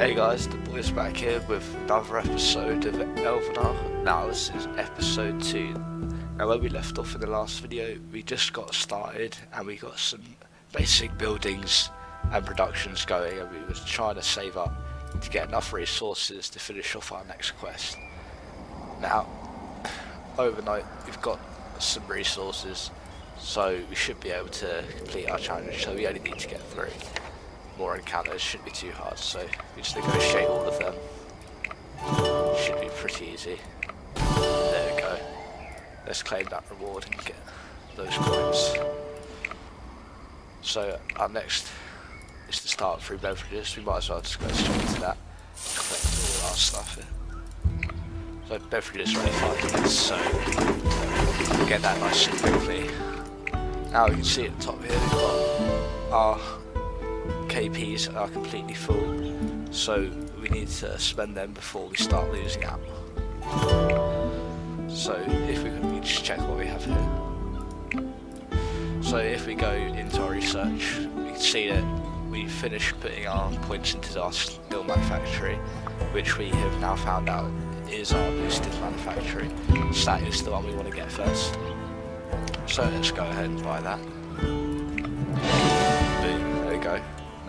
Hey guys, the boys back here with another episode of Elvenar. Now this is episode 2. Now where we left off in the last video, we just got started and we got some basic buildings and productions going and we were trying to save up to get enough resources to finish off our next quest. Now, overnight we've got some resources so we should be able to complete our challenge so we only need to get three more encounters shouldn't be too hard, so we just negotiate all of them. Should be pretty easy. There we go. Let's claim that reward and get those coins. So our next is to start through beverages. We might as well just go straight into that. Collect all our stuff. So beverages are only five minutes, so get that nice and quickly. Now you can see at the top here we've got our KPs are completely full, so we need to spend them before we start losing out. So if we can just check what we have here. So if we go into our research, we can see that we finished putting our points into our steel manufactory, which we have now found out is our boosted manufactory. So that is the one we want to get first. So let's go ahead and buy that.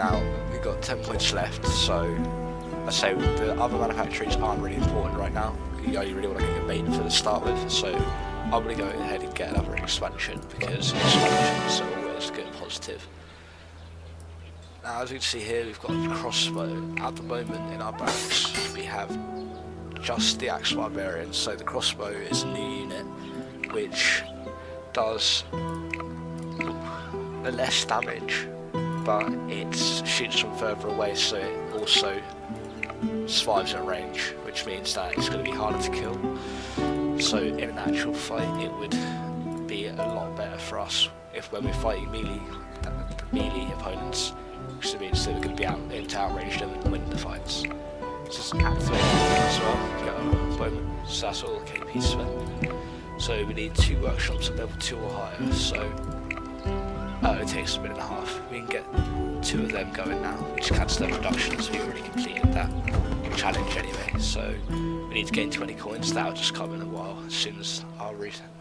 Now, we've got 10 points left, so I say the other manufacturers aren't really important right now. You really want to get your main for the start with, so I'm going to go ahead and get another expansion, because expansions are always good positive. Now, as you can see here, we've got a crossbow. At the moment, in our barracks, we have just the Axe Barbarian, so the crossbow is a new unit, which does the less damage but it shoots from further away so it also survives at range which means that it's going to be harder to kill. So in an actual fight it would be a lot better for us if when we're fighting melee melee opponents which means that we're going to be out, able to outrange them and win the fights. So it's activated as well get a so that's all KP spent so we need two workshops at level 2 or higher so uh, it takes a minute and a half. We can get two of them going now, which their production, so we already completed that challenge anyway. So we need to gain 20 coins. That'll just come in a while as soon as our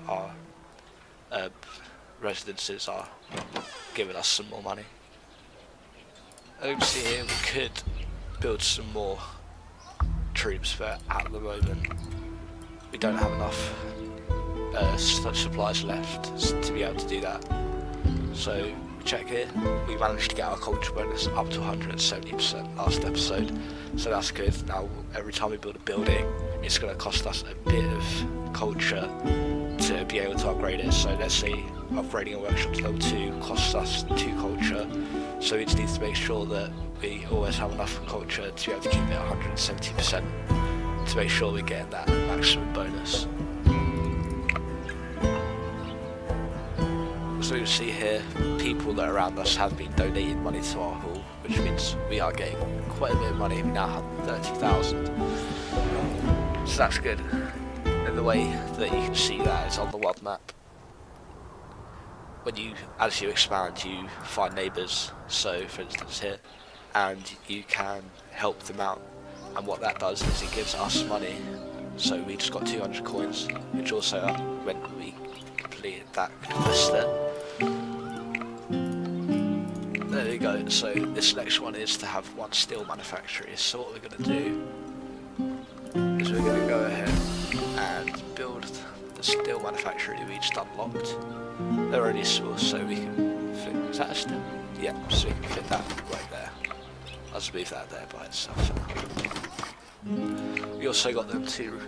our uh, residences are giving us some more money. See here, we could build some more troops, but at the moment we don't have enough uh, supplies left to be able to do that. So check here, we managed to get our culture bonus up to 170% last episode, so that's good. Now every time we build a building, it's going to cost us a bit of culture to be able to upgrade it. So let's say upgrading a workshop to level 2 costs us 2 culture, so we just need to make sure that we always have enough culture to be able to keep it 170% to make sure we get that maximum bonus. So you see here, people that are around us have been donating money to our hall, which means we are getting quite a bit of money. We now have 30,000. So that's good. And the way that you can see that is on the world map. When you, as you expand, you find neighbours. So, for instance here, and you can help them out. And what that does is it gives us money. So we just got 200 coins, which also uh, when we completed that quest there. We go, so this next one is to have one steel manufactory. So what we're going to do is we're going to go ahead and build the steel manufactory we just unlocked. They're already small, so we can fit, is that a steel? Yeah, so we can fit that right there. I'll just leave that there by itself We also got them two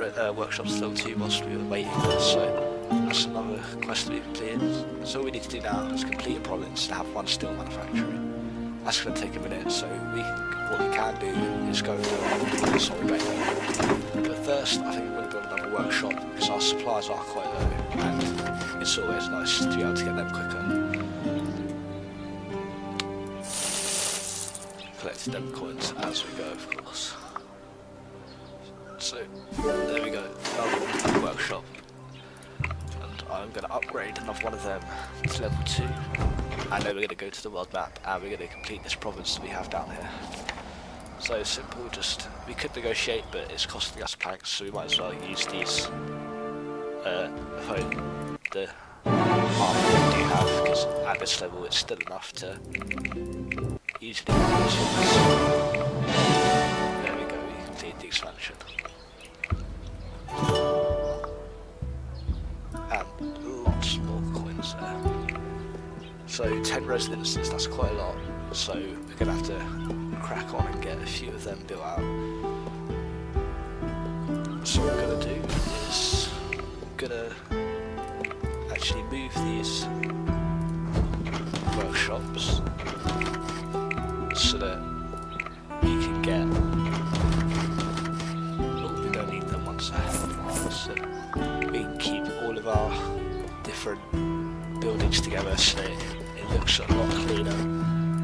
uh, workshops still two whilst we were waiting so that's another quest to be completed. So all we need to do now is complete a province to have one steel manufacturing. That's going to take a minute, so we what we can do is go to the solid But first, I think we're going to build another workshop because our supplies are quite low, and it's always nice to be able to get them quicker. Collecting them coins as we go, of course. So, going to upgrade another one of them to level 2. And then we're going to go to the world map and we're going to complete this province we have down here. So simple, just we could negotiate, but it's costing us planks, so we might as well use these uh, home the armor we do have, because at this level it's still enough to easily use. There we go, we completed the expansion. So 10 residences, that's quite a lot. So we're gonna have to crack on and get a few of them built out. So what I'm gonna do is I'm gonna actually move these workshops so that we can get. Oh, we don't need them once so we can keep all of our different buildings together so looks a lot cleaner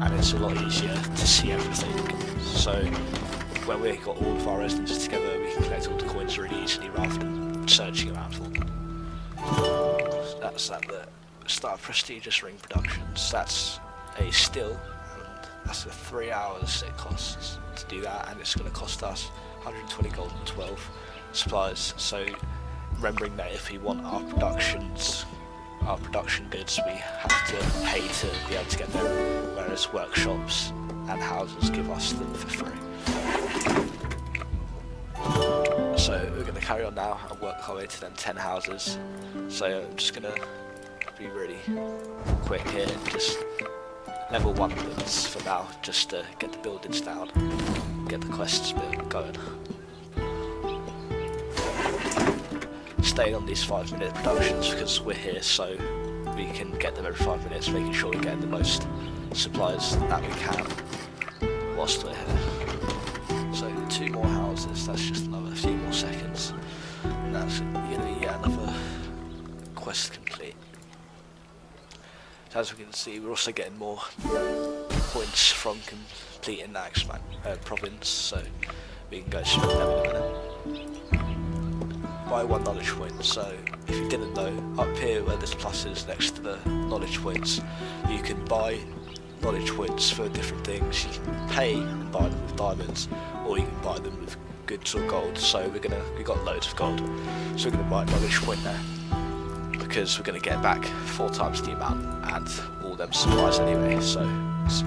and it's a lot easier to see everything. So when we've got all of our residences together, we can collect all the coins really easily rather than searching around for them. So that's that the start of prestigious ring productions. That's a steel, and that's the three hours it costs to do that, and it's going to cost us 120 gold and 12 supplies. So remembering that if we want our productions our production goods we have to pay to be able to get them, whereas workshops and houses give us them for free. So we're going to carry on now and work our way to them 10 houses. So I'm just going to be really quick here, just level 1 builds for now, just to get the buildings down, get the quests going. Staying on these five minute productions because we're here so we can get them every five minutes, making sure we're getting the most supplies that we can whilst we're here. So two more houses, that's just another few more seconds. And that's to be yet another quest complete. So as we can see, we're also getting more points from completing that uh, province, so we can go spend them in a minute by one knowledge point. So if you didn't know, up here where there's pluses next to the knowledge points, you can buy knowledge points for different things. You can pay and buy them with diamonds, or you can buy them with goods or gold. So we're gonna we got loads of gold, so we're gonna buy knowledge point there because we're gonna get back four times the amount and all them supplies anyway. So it's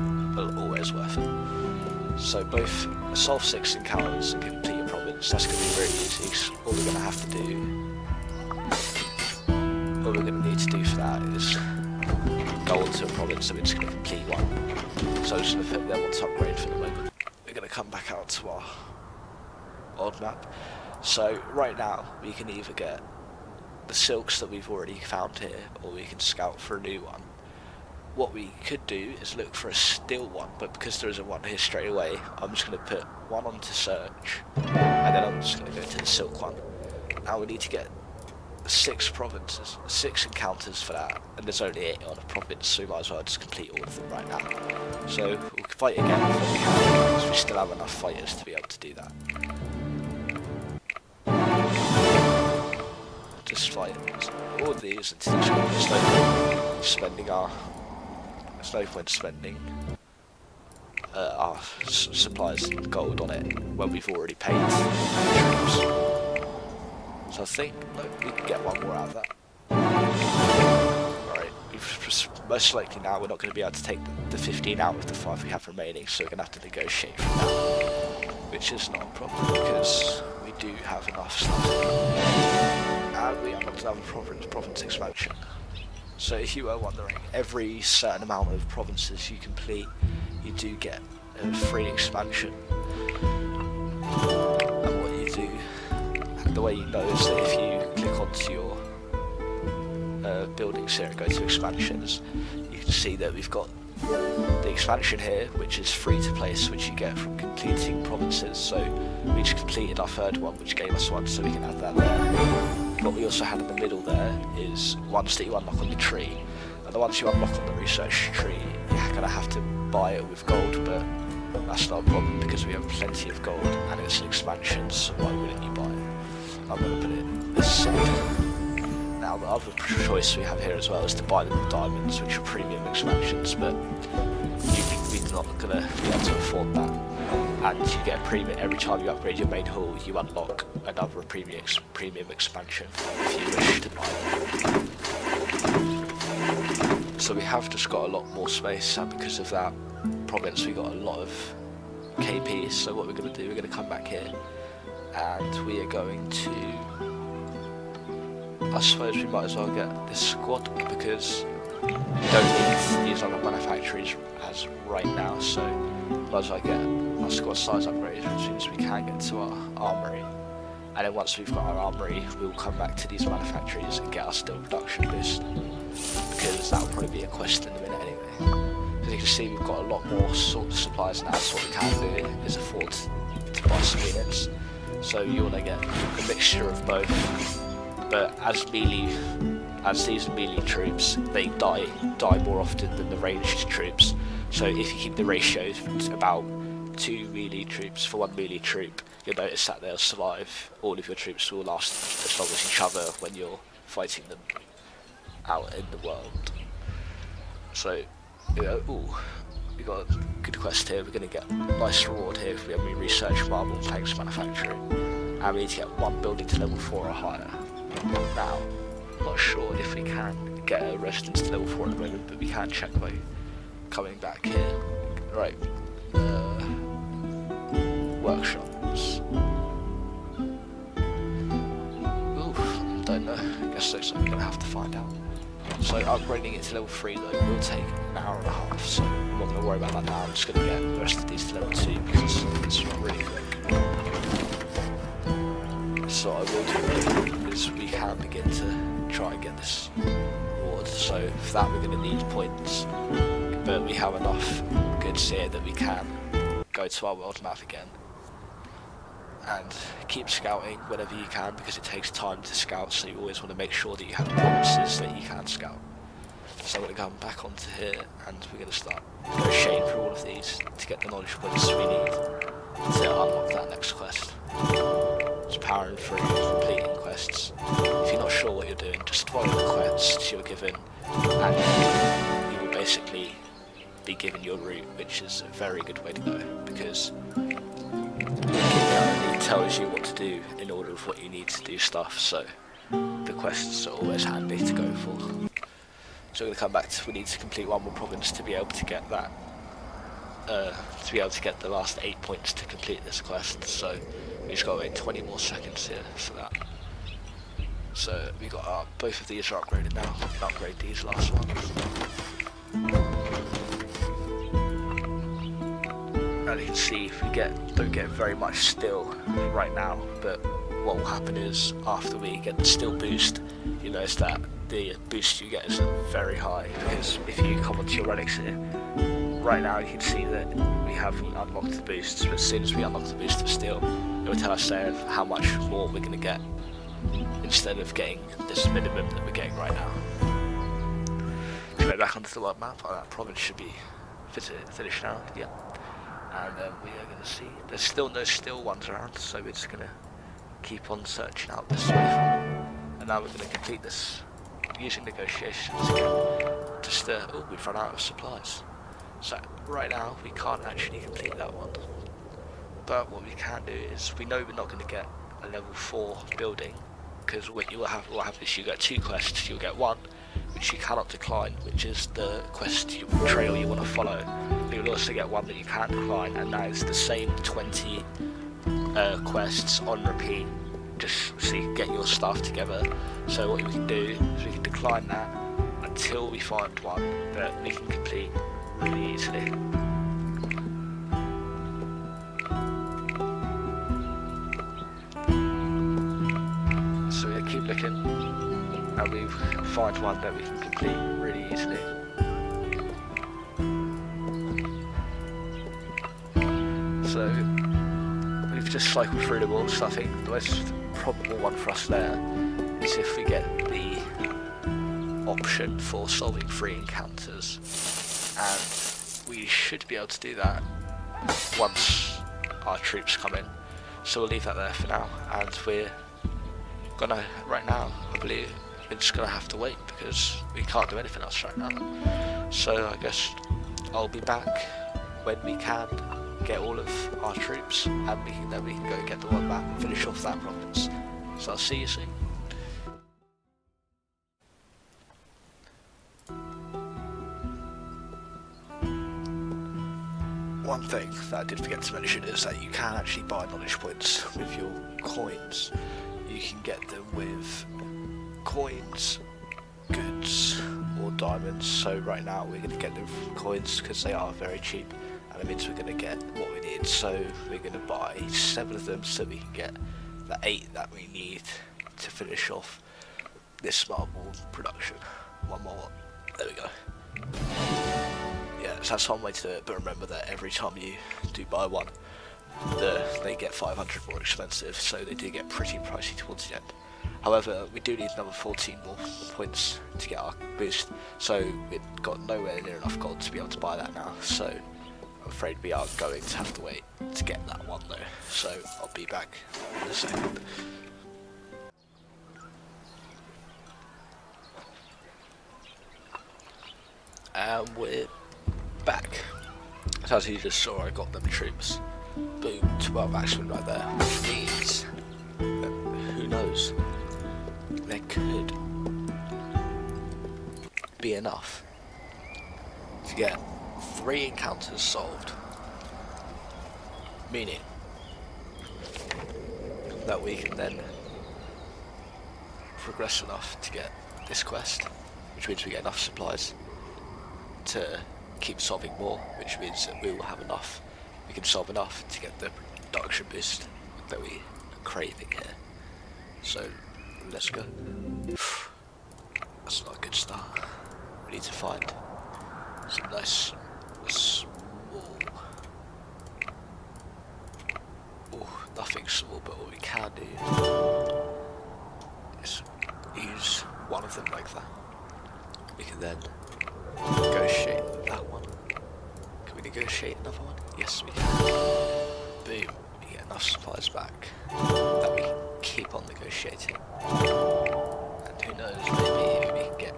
always worth it. So both solve six encounters and complete so that's going to be very easy. All we're going to have to do, all we're going to need to do for that is go onto a province so it's going to complete one. So I'm just going to put them on to upgrade for the moment. We're going to come back out to our old map. So right now we can either get the silks that we've already found here or we can scout for a new one what we could do is look for a steel one, but because there isn't one here straight away, I'm just going to put one onto search, and then I'm just going to go to the silk one. Now we need to get six provinces, six encounters for that, and there's only eight on a province, so we might as well just complete all of them right now. So we'll fight again we because we still have enough fighters to be able to do that. Just fight all these until it's spending our there's no point spending uh, our supplies and gold on it when we've already paid. So I think we can get one more out of that. Alright, most likely now we're not going to be able to take the, the 15 out of the 5 we have remaining, so we're going to have to negotiate from that. Which is not a problem because we do have enough stuff. And we unlocked another province, province expansion. So if you were wondering, every certain amount of provinces you complete, you do get a free expansion. And what you do, and the way you know is that if you click onto your uh, buildings here and go to expansions, you can see that we've got the expansion here, which is free to place, which you get from completing provinces. So we just completed our third one, which gave us one, so we can add that there what we also had in the middle there is ones that you unlock on the tree. And the ones you unlock on the research tree, you're going to have to buy it with gold, but that's not a problem because we have plenty of gold and it's an expansion, so why wouldn't you buy it? I'm going to put it this side. Now the other choice we have here as well is to buy the diamonds, which are premium expansions, but we're not going to be able to afford that. And you get a premium every time you upgrade your main hall. You unlock another premium ex premium expansion if you wish to buy them. So we have just got a lot more space, and because of that province, we got a lot of KPs. So what we're going to do, we're going to come back here, and we are going to. I suppose we might as well get this squad because we don't need these other manufacturers as right now. So as well get our squad size upgraded as soon as we can get to our armory. And then once we've got our armory, we'll come back to these manufactories and get our steel production boost. Because that will probably be a quest in a minute anyway. As you can see, we've got a lot more sort of supplies now, so what we can do is afford to buy some units. So you want to get a mixture of both. But as melee, as these melee troops, they die die more often than the ranged troops. So if you keep the ratio about two melee troops for one melee troop, you'll notice that they'll survive. All of your troops will last as long as each other when you're fighting them out in the world. So, you know, ooh, we got a good quest here. We're going to get a nice reward here if we, we research marble tanks manufacturing. And we need to get one building to level 4 or higher. Now, not sure if we can get a residence to level 4 at the moment, but we can check by coming back here. Right. Uh, workshops. Oof, don't know. I guess that's something going to have to find out. So upgrading it to level 3 though will take an hour and a half, so I'm not going to worry about that now. I'm just going to get the rest of these to level 2 because it's really quick. So I will do we can begin to try and get this reward. So for that we're going to need points, but we have enough goods here that we can go to our world map again and keep scouting whenever you can because it takes time to scout so you always want to make sure that you have provinces that you can scout. So I'm going to come back onto here and we're going to start negotiating through all of these to get the knowledge points we need to unlock that next quest. It's powering through completing quests. If you're not sure what you're doing, just follow the quests you're given and you will basically be given your route, which is a very good way to go because it tells you what to do in order of what you need to do stuff, so the quests are always handy to go for. So we're to come back to, we need to complete one more province to be able to get that, uh, to be able to get the last 8 points to complete this quest, so we just got to wait 20 more seconds here for that. So we got our, both of these are upgraded now, we can upgrade these last ones. And you can see if we get don't get very much steel right now but what will happen is after we get the steel boost you notice that the boost you get is very high because if you come onto your relics here right now you can see that we haven't unlocked the boosts but as soon as we unlock the boost of steel it will tell us there how much more we're going to get instead of getting this minimum that we're getting right now. Go back onto the world map oh, that province should be finished now yeah and we are going to see. There's still no steel ones around so we're just going to keep on searching out this way. And now we're going to complete this using negotiations just uh, oh we've run out of supplies. So right now we can't actually complete that one. But what we can do is we know we're not going to get a level 4 building because what you will have, what happen is you get two quests you'll get one which you cannot decline which is the quest trail you want to follow you'll also get one that you can't decline, and that is the same 20 uh, quests on repeat, just so you can get your stuff together. So what we can do is we can decline that until we find one that we can complete really easily. And we find one that we can complete really easily. so we've just cycled through the walls. I think the most probable one for us there is if we get the option for solving three encounters, and we should be able to do that once our troops come in. So we'll leave that there for now, and we're gonna right now. I believe we're just gonna have to wait because we can't do anything else right now. So I guess I'll be back when we can get all of our troops, and we can then we can go get the one back and finish off that province. So I'll see you soon. One thing that I did forget to mention is that you can actually buy knowledge points with your coins. You can get them with coins, goods, or diamonds. So right now we're going to get the coins because they are very cheap, and it means we're going to get what we need. So we're going to buy seven of them so we can get the eight that we need to finish off this marble production. One more. There we go. Yeah, so that's one way to do it, but remember that every time you do buy one, the, they get 500 more expensive, so they do get pretty pricey towards the end. However, we do need another 14 more points to get our boost, so we've got nowhere near enough gold to be able to buy that now, so I'm afraid we are going to have to wait to get that one though, so I'll be back in a second. And we're back. So as you just saw, I got them troops. Boom, 12 axemen right there. Who knows, there could be enough to get three encounters solved. Meaning that we can then progress enough to get this quest, which means we get enough supplies to keep solving more, which means that we will have enough. We can solve enough to get the production boost that we are craving here. So let's go. That's not a good start. We need to find some nice small. Oh, nothing small, but what we can do is use one of them like that. We can then negotiate that one. Can we negotiate another one? Yes, we can. Boom. We get enough supplies back that we keep on negotiating. And who knows, maybe we can get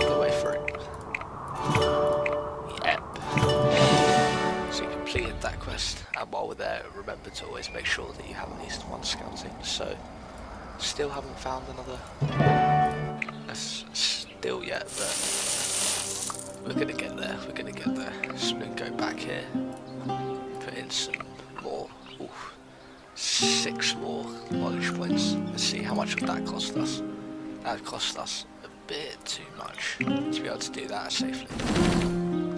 the way through. Yep. So we completed that quest, and while we're there, remember to always make sure that you have at least one scouting. So, still haven't found another. Still yet, but we're gonna get there, we're gonna get there. So we're gonna go back here, points. Let's see how much would that cost us. That cost us a bit too much to be able to do that safely.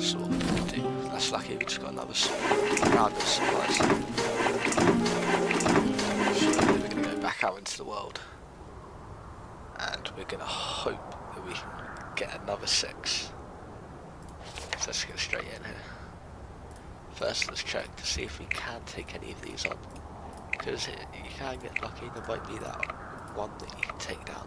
So do, that's lucky we just got another round of supplies. So we're gonna go back out into the world and we're gonna hope that we can get another six. So let's get straight in here. First, let's check to see if we can take any of these on. Because you can't get lucky, there might be that one that you can take down.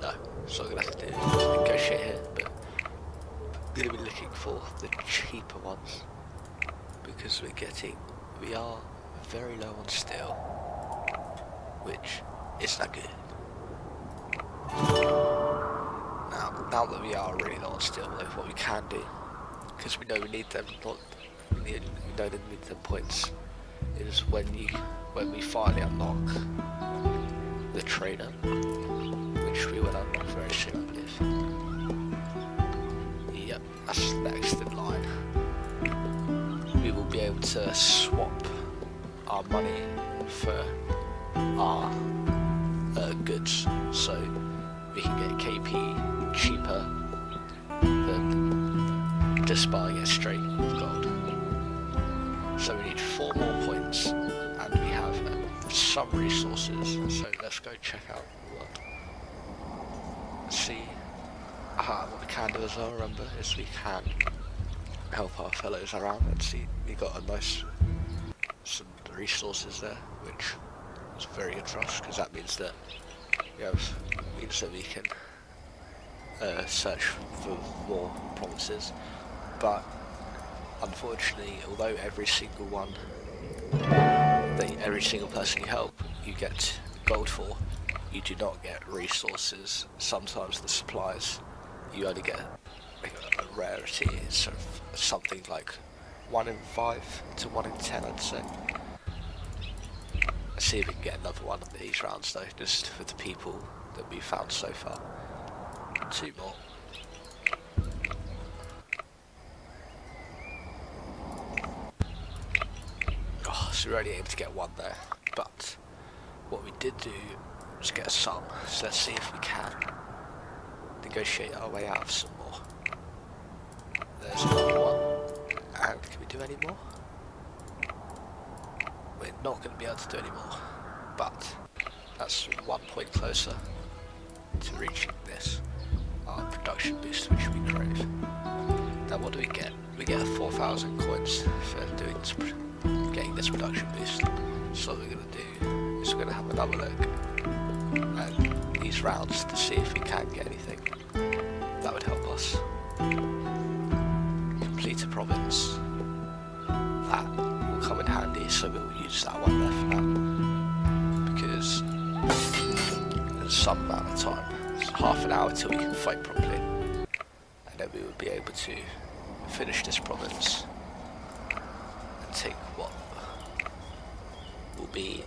No, so I'm going to have to do negotiate here, but I'm going to be looking for the cheaper ones. Because we're getting, we are very low on steel, which is not good. Now, now that we are really low on steel, though, what we can do, because we know we need them, not we, we know need them points, is when you when we finally unlock the trainer, which we will unlock very soon, I believe. Yep, that's next in line. We will be able to swap our money for our uh, goods, so we can get KP cheaper than just buying it straight. So we need four more points, and we have uh, some resources. So let's go check out what. See. Aha, what we can do as well. Remember, is we can help our fellows around and see. We got a nice some resources there, which is very good for us because that means that we have means that we can uh, search for more provinces. But unfortunately, although every single one, every single person you help, you get gold for, you do not get resources. Sometimes the supplies, you only get a rarity, sort of something like 1 in 5 to 1 in 10 I'd say. Let's see if we can get another one of these rounds though, just for the people that we've found so far. Two more. So we're only able to get one there, but what we did do was get some, so let's see if we can negotiate our way out of some more. There's another one, and can we do any more? We're not going to be able to do any more, but that's one point closer to reaching this, our production boost which we crave. Now what do we get? We get 4,000 coins for production boost. So we're going to do is we're going to have another look at these rounds to see if we can get anything that would help us complete a province. That will come in handy, so we'll use that one there for now. Because there's some amount of time, it's half an hour till we can fight properly. And then we will be able to finish this province and take what will be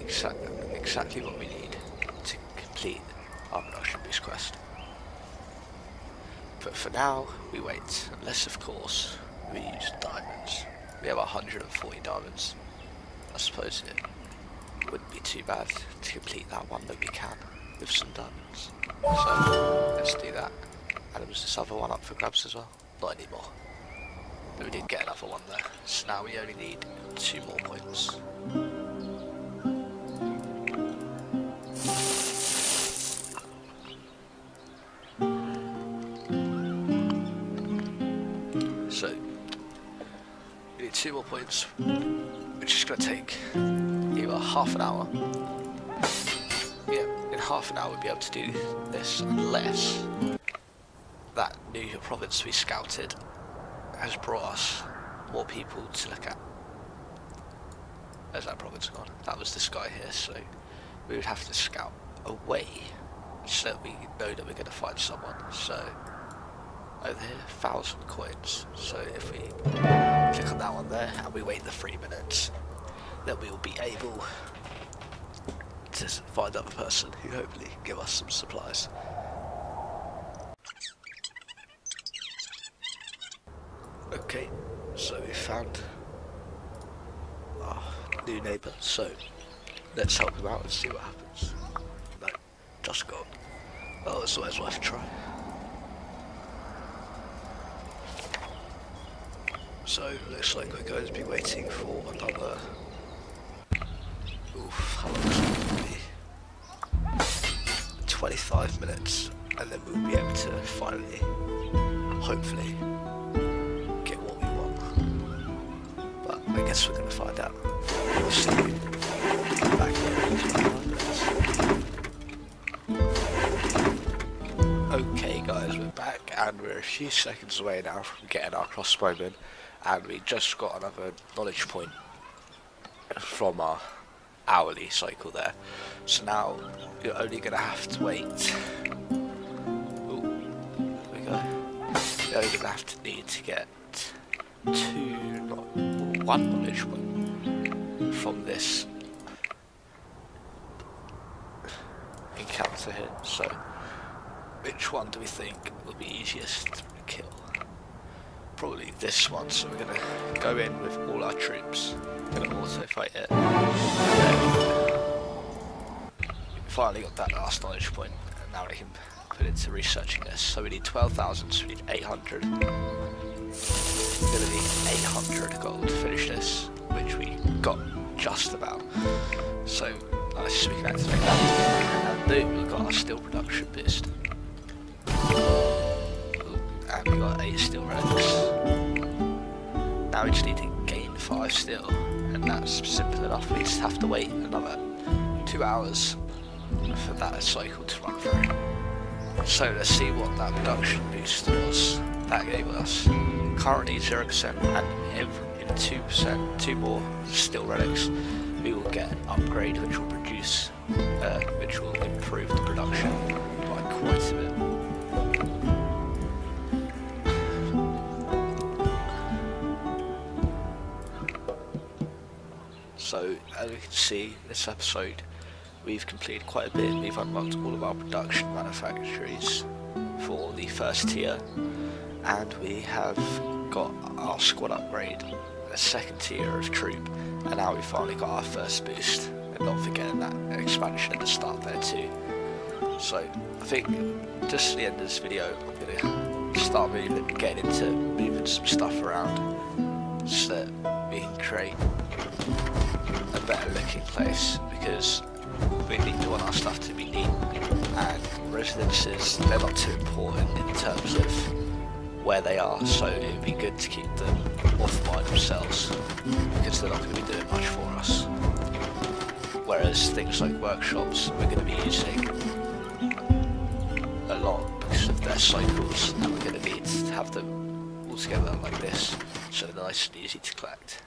exact, exactly what we need to complete our production boost quest. But for now, we wait, unless of course we use diamonds. We have 140 diamonds. I suppose it wouldn't be too bad to complete that one that we can with some diamonds. So let's do that. And there was this other one up for grabs as well. Not anymore. But we did get another one there. So now we only need two more points. Two more points, which is going to take either half an hour. Yeah, in half an hour we'll be able to do this unless that new province we scouted has brought us more people to look at. Where's that province gone? That was this guy here, so we would have to scout away so that we know that we're going to find someone. So over here, thousand coins. So if we click on that one there and we wait the three minutes, then we will be able to find another person who hopefully give us some supplies. Okay, so we found our new neighbour, so let's help him out and see what happens. No, just gone. Oh, it's always worth a try. So, looks like we're going to be waiting for another... Oof, how long is it be? 25 minutes, and then we'll be able to finally, hopefully, get what we want. But I guess we're going to find out. We'll see you back in Okay guys, we're back and we're a few seconds away now from getting our crossbowmen and we just got another knowledge point from our hourly cycle there. So now you're only going to have to wait. Ooh, there we go. You're only going to have to need to get two, not one knowledge point from this encounter here. So, which one do we think will be easiest to kill? Probably this one, so we're going to go in with all our troops. To auto fight it. finally got that last knowledge point, and now we can put into researching this. So we need 12,000, so we need 800. We're to need 800 gold to finish this, which we got just about. So nice, we can activate that. And boom, we got our steel production boost we got 8 steel relics. Now we just need to gain 5 steel, and that's simple enough, we just have to wait another 2 hours for that cycle to run through. So let's see what that production boost was that gave us. Currently 0% and in 2%, 2 more steel relics, we will get an upgrade which will produce, uh, which will improve the production by quite a bit. So as you can see, this episode we've completed quite a bit. We've unlocked all of our production manufactories for the first tier, and we have got our squad upgrade, a second tier of troop, and now we've finally got our first boost. And not forgetting that expansion at the start there too. So I think just at the end of this video, I'm gonna start moving, getting into moving some stuff around, so that we can create better looking place because we need to want our stuff to be neat. And residences they're not too important in terms of where they are so it would be good to keep them off by themselves because they're not going to be doing much for us. Whereas things like workshops we're going to be using a lot because of their cycles and we're going to need to have them all together like this so they're nice and easy to collect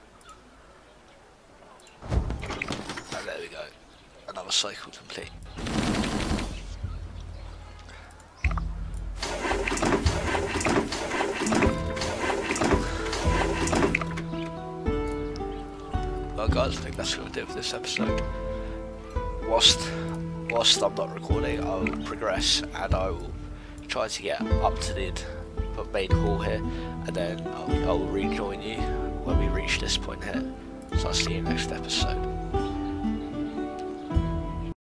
and there we go another cycle complete well guys I think that's going to do it for this episode. Whilst whilst I'm not recording I will progress and I will try to get up to the main hall here and then I'll, rejoin you when we reach this point here. So I'll see you next episode